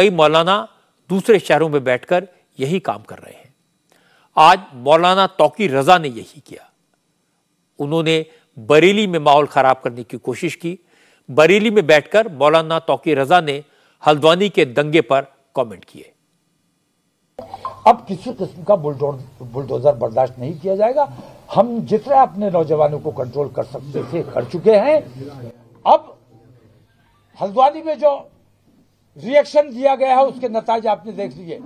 कई मौलाना दूसरे शहरों में बैठकर यही काम कर रहे हैं। आज मौलाना तौकी रजा ने यही किया। उन्होंने बरेली में माहौल खराब करने की कोशिश की। बरेली में बैठकर मौलाना तौकी रजा ने हल्द्वानी के दंगे पर कमेंट किए। अब किसी किस्म का बुलडोजर बर्दाश्त नहीं किया जाएगा। हम जितना अपने नौजवानों को कंट्रोल कर सकते थे कर चुके हैं। अब हल्द्वानी में जो रिएक्शन दिया गया है, उसके नतज आपने देख लिए।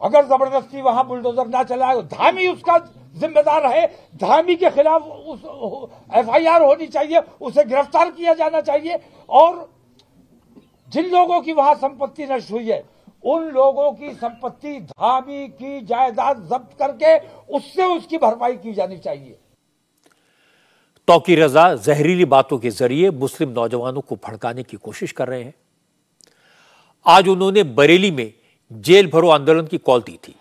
अगर ज़बरदस्ती वहाँ बुलडोजर ना चलाए तो धामी उसका जिम्मेदार है। धामी के खिलाफ उस एफआईआर होनी चाहिए, उसे गिरफ़्तार किया जाना चाहिए। और जिन लोगों की वहाँ संपत्ति नष्ट हुई है, उन लोगों की संपत्ति धामी की जायदाद जब्त करके उससे उसकी भरपाई की जानी चाहिए। तौकी रजा जहरीली बातों के ज़रिए मुस्लिम नौजवानों को भड़काने की कोशिश कर रहे हैं। आज उन्होंने बरेली में जेल भरो आंदोलन की कॉल दी थी।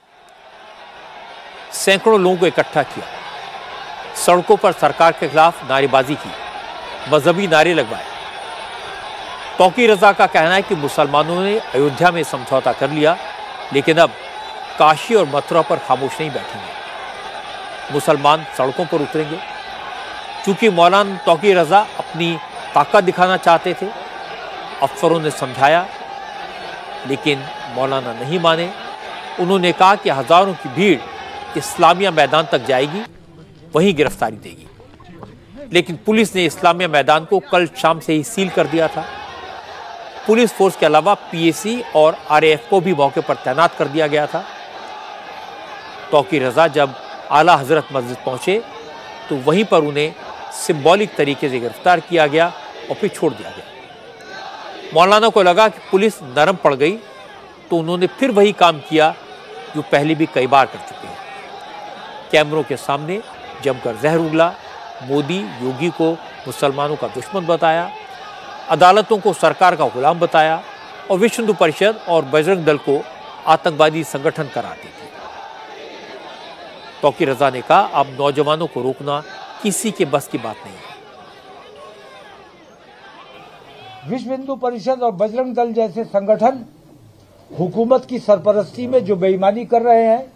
सैकड़ों लोगों को इकट्ठा किया। सड़कों पर सरकार के खिलाफ नारेबाजी की। मजहबी नारे लगवाए। तोकी रजा का कहना है कि मुसलमानों ने अयोध्या में समझौता कर लिया, लेकिन अब काशी और मथुरा पर खामोश नहीं बैठेंगे। मुसलमान सड़कों पर उतरेंगे। चूँकि मौलाना तोकी रजा अपनी ताकत दिखाना चाहते थे, अफसरों ने समझाया लेकिन मौलाना नहीं माने। उन्होंने कहा कि हज़ारों की भीड़ इस्लामिया मैदान तक जाएगी, वहीं गिरफ्तारी देगी। लेकिन पुलिस ने इस्लामिया मैदान को कल शाम से ही सील कर दिया था। पुलिस फोर्स के अलावा पीएसी और आरएएफ को भी मौके पर तैनात कर दिया गया था। तोकी रजा जब आला हज़रत मस्जिद पहुँचे तो वहीं पर उन्हें सिंबॉलिक तरीके से गिरफ़्तार किया गया और फिर छोड़ दिया गया। मौलाना को लगा कि पुलिस नरम पड़ गई तो उन्होंने फिर वही काम किया जो पहले भी कई बार कर चुके हैं। कैमरों के सामने जमकर जहर उगला, मोदी योगी को मुसलमानों का दुश्मन बताया, अदालतों को सरकार का गुलाम बताया और विश्व हिंदू परिषद और बजरंग दल को आतंकवादी संगठन करार दी थी तोकी रजा ने कहा अब नौजवानों को रोकना किसी के बस की बात नहीं है। विश्व हिंदू परिषद और बजरंग दल जैसे संगठन हुकूमत की सरपरस्ती में जो बेईमानी कर रहे हैं,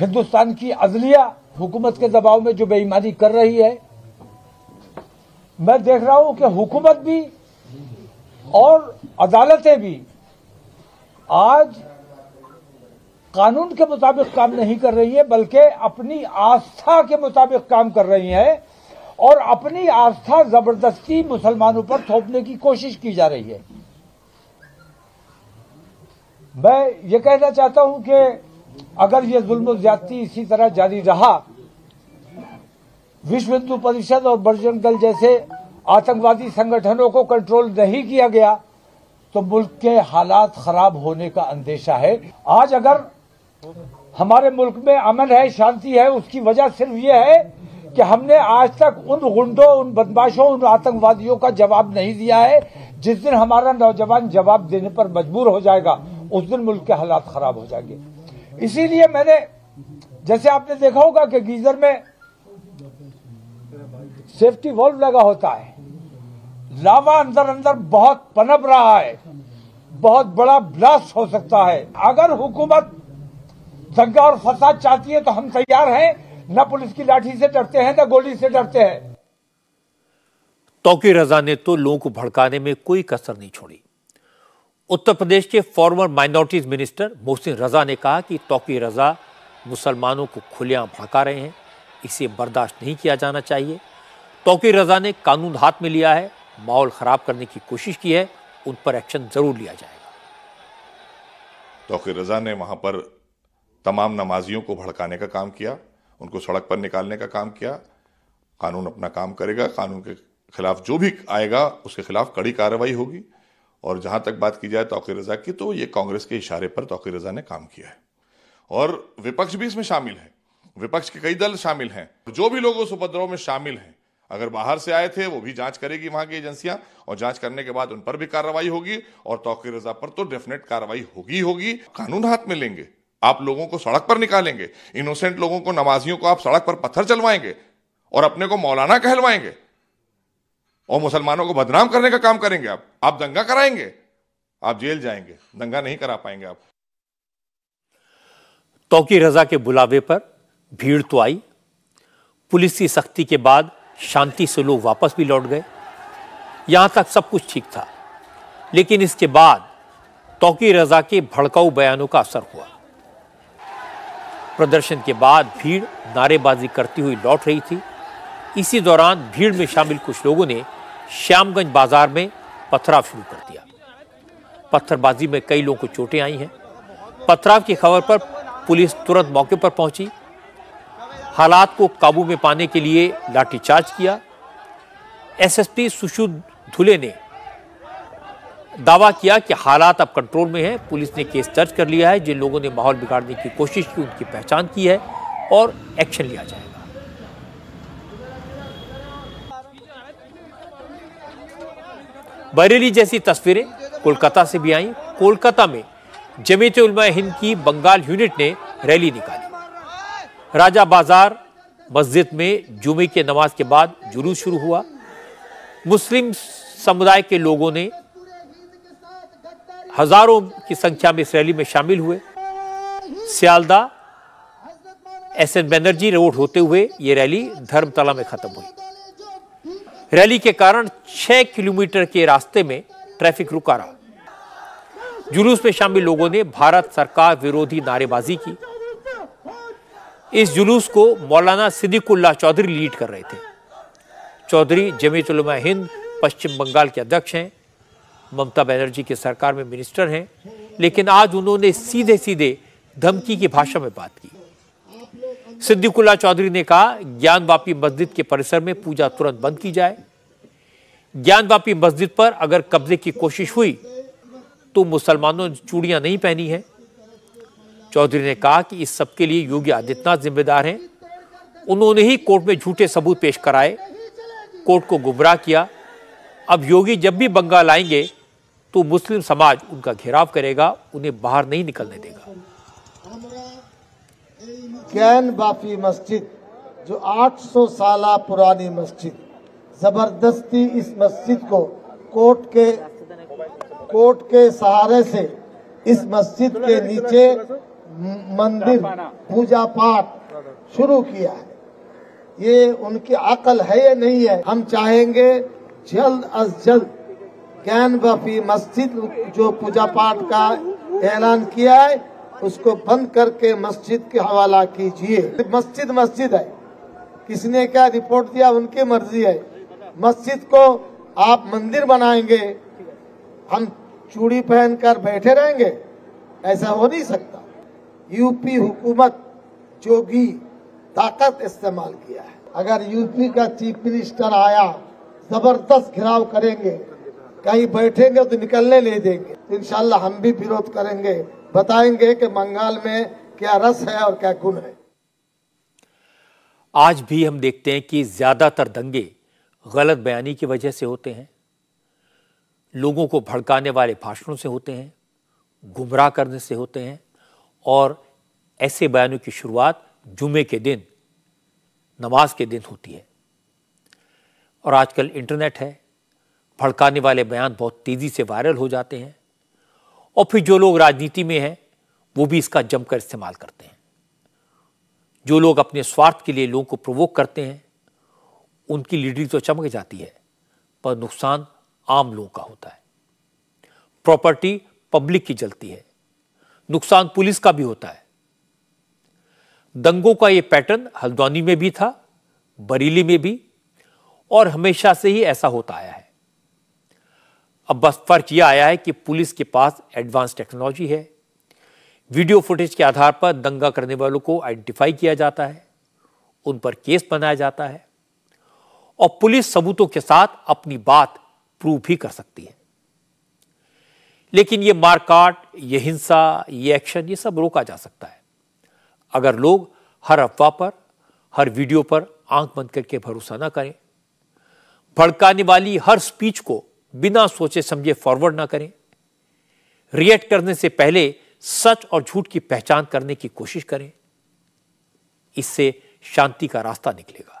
हिंदुस्तान की अदलिया हुकूमत के दबाव में जो बेईमानी कर रही है, मैं देख रहा हूँ कि हुकूमत भी और अदालतें भी आज कानून के मुताबिक काम नहीं कर रही है, बल्कि अपनी आस्था के मुताबिक काम कर रही है। और अपनी आस्था ज़बरदस्ती मुसलमानों पर थोपने की कोशिश की जा रही है। मैं ये कहना चाहता हूँ कि अगर ये जुल्म ज्यादती इसी तरह जारी रहा, विश्व हिंदू परिषद और बजरंग दल जैसे आतंकवादी संगठनों को कंट्रोल नहीं किया गया तो मुल्क के हालात खराब होने का अंदेशा है। आज अगर हमारे मुल्क में अमन है, शांति है, उसकी वजह सिर्फ़ ये है कि हमने आज तक उन गुंडों, उन बदमाशों, उन आतंकवादियों का जवाब नहीं दिया है। जिस दिन हमारा नौजवान जवाब देने पर मजबूर हो जाएगा, उस दिन मुल्क के हालात खराब हो जाएँगे। इसीलिए मैंने, जैसे आपने देखा होगा कि गीजर में सेफ्टी वॉल्व लगा होता है। लावा अंदर अंदर बहुत पनप रहा है, बहुत बड़ा ब्लास्ट हो सकता है। अगर हुकूमत दंगा और फसाद चाहती है तो हम तैयार हैं न पुलिस की लाठी से डरते हैं न गोली से डरते हैं। तोकी रजा ने तो लोगों को भड़काने में कोई कसर नहीं छोड़ी। उत्तर प्रदेश के former minorities minister Mohsin Raza ने कहा कि तोकी रजा मुसलमानों को खुलेआम भड़का रहे हैं इसे बर्दाश्त नहीं किया जाना चाहिए। तोकी रजा ने कानून हाथ में लिया है माहौल खराब करने की कोशिश की है उन पर एक्शन ज़रूर लिया जाएगा। तोकी रजा ने वहाँ पर तमाम नमाजियों को भड़काने का काम किया। उनको सड़क पर निकालने का काम किया। कानून अपना काम करेगा, कानून के खिलाफ जो भी आएगा, उसके खिलाफ कड़ी कार्रवाई होगी। और जहाँ तक बात की जाए तोक़ी रजा की तो ये कांग्रेस के इशारे पर तोक़ी रजा ने काम किया है। और विपक्ष भी इसमें शामिल है। विपक्ष के कई दल शामिल हैं। जो भी लोग उस उपद्रव में शामिल हैं, अगर बाहर से आए थे, वो भी जाँच करेगी वहाँ की एजेंसियाँ, और जाँच करने के बाद उन पर भी कार्रवाई होगी, और तोक़ी रजा पर तो डेफिनेट कार्रवाई होगी होगी। कानून हाथ में लेंगे आप लोगों को सड़क पर निकालेंगे इनोसेंट लोगों को नमाजियों को आप सड़क पर पत्थर चलवाएँगे और अपने को मौलाना कहलवाएँगे। और मुसलमानों को बदनाम करने का काम करेंगे आप। आप दंगा कराएँगे, आप जेल जाएँगे, दंगा नहीं करा पाएँगे आप। तौकी रजा के बुलावे पर भीड़ तो आई। पुलिस की सख्ती के बाद शांति से लोग वापस भी लौट गए। यहाँ तक सब कुछ ठीक था। लेकिन इसके बाद तोकी रजा के भड़काऊ बयानों का असर हुआ। प्रदर्शन के बाद भीड़ नारेबाजी करती हुई लौट रही थी। इसी दौरान भीड़ में शामिल कुछ लोगों ने श्यामगंज बाज़ार में पथराव शुरू कर दिया। पत्थरबाजी में कई लोगों को चोटें आई हैं। पथराव की खबर पर पुलिस तुरंत मौके पर पहुँची। हालात को काबू में पाने के लिए लाठीचार्ज किया। एसएसपी सुशुद धुले ने दावा किया कि हालात अब कंट्रोल में हैं। पुलिस ने केस दर्ज कर लिया है। जिन लोगों ने माहौल बिगाड़ने की कोशिश की, उनकी पहचान की है और एक्शन लिया जाएगा। बरेली जैसी तस्वीरें कोलकाता से भी आई। कोलकाता में जमीत उलमा हिंद की बंगाल यूनिट ने रैली निकाली। राजा बाज़ार मस्जिद में जुमे के नमाज़ के बाद जुलूस शुरू हुआ। मुस्लिम समुदाय के लोगों ने हज़ारों की संख्या में इस रैली में शामिल हुए। Sealdah, S N Banerjee road होते हुए ये रैली धर्मतला में खत्म हुई। रैली के कारण छह किलोमीटर के रास्ते में ट्रैफ़िक रुका रहा। जुलूस में शामिल लोगों ने भारत सरकार विरोधी नारेबाजी की। इस जुलूस को मौलाना सिद्दीकुल्ला चौधरी लीड कर रहे थे। चौधरी जमीयत उलमा हिंद, पश्चिम बंगाल के अध्यक्ष हैं। ममता बनर्जी की सरकार में मिनिस्टर हैं, लेकिन आज उन्होंने सीधे सीधे धमकी की भाषा में बात की। सिद्दीकुल्ला चौधरी ने कहा ज्ञान ज्ञानवापी मस्जिद के परिसर में पूजा तुरंत बंद की जाए। ज्ञान ज्ञानवापी मस्जिद पर अगर कब्जे की कोशिश हुई तो मुसलमानों ने चूड़ियाँ नहीं पहनी है। चौधरी ने कहा कि इस सब के लिए योगी आदित्यनाथ जिम्मेदार हैं। उन्होंने ही कोर्ट में झूठे सबूत पेश कराए, कोर्ट को गुमराह किया। अब योगी जब भी बंगाल आएँगे तो मुस्लिम समाज उनका घेराव करेगा, उन्हें बाहर नहीं निकलने देगा। कैन बाफी मस्जिद, जो 800 साल पुरानी मस्जिद, ज़बरदस्ती इस मस्जिद को कोर्ट के कोर्ट के सहारे से इस मस्जिद के नीचे मंदिर, पूजा पाठ शुरू किया है। ये उनकी अकल है या नहीं है, हम चाहेंगे जल्द अज जल्द कैन बफी मस्जिद जो पूजा पाठ का ऐलान किया है, उसको बंद करके मस्जिद के हवाला कीजिए। मस्जिद मस्जिद है। किसने क्या रिपोर्ट दिया? उनकी मर्ज़ी है। मस्जिद को आप मंदिर बनाएँगे, हम चूड़ी पहनकर बैठे रहेंगे, ऐसा हो नहीं सकता। यूपी हुकूमत जोगी ताकत इस्तेमाल किया है। अगर यूपी का चीफ मिनिस्टर आया, ज़बरदस्त घिराव करेंगे कहीं बैठेंगे तो निकलने नहीं देंगे। इंशाल्लाह हम भी विरोध करेंगे, बताएँगे कि बंगाल में क्या रस है और क्या गुण है। आज भी हम देखते हैं कि ज़्यादातर दंगे गलत बयानी की वजह से होते हैं। लोगों को भड़काने वाले भाषणों से होते हैं, गुमराह करने से होते हैं और ऐसे बयानों की शुरुआत जुमे के दिन, नमाज़ के दिन होती है। और आजकल इंटरनेट है भड़काने वाले बयान बहुत तेज़ी से वायरल हो जाते हैं। और फिर जो लोग राजनीति में हैं, वो भी इसका जमकर इस्तेमाल करते हैं। जो लोग अपने स्वार्थ के लिए लोगों को प्रवोक करते हैं, उनकी लीडरी तो चमक जाती है, पर नुकसान आम लोगों का होता है। प्रॉपर्टी पब्लिक की जलती है, नुकसान पुलिस का भी होता है। दंगों का यह पैटर्न हल्द्वानी में भी था, बरेली में भी, और हमेशा से ही ऐसा होता आया है। अब बस फ़र्क यह आया है कि पुलिस के पास एडवांस टेक्नोलॉजी है। वीडियो फुटेज के आधार पर दंगा करने वालों को आइडेंटिफाई किया जाता है, उन पर केस बनाया जाता है, और पुलिस सबूतों के साथ अपनी बात प्रूव भी कर सकती है। लेकिन ये मारकाट, ये हिंसा, ये एक्शन ये सब रोका जा सकता है। अगर लोग हर अफवाह पर, हर वीडियो पर आँख बंद करके भरोसा ना करें, भड़काने वाली हर स्पीच को बिना सोचे समझे फॉरवर्ड ना करें। रिएक्ट करने से पहले सच और झूठ की पहचान करने की कोशिश करें। इससे शांति का रास्ता निकलेगा।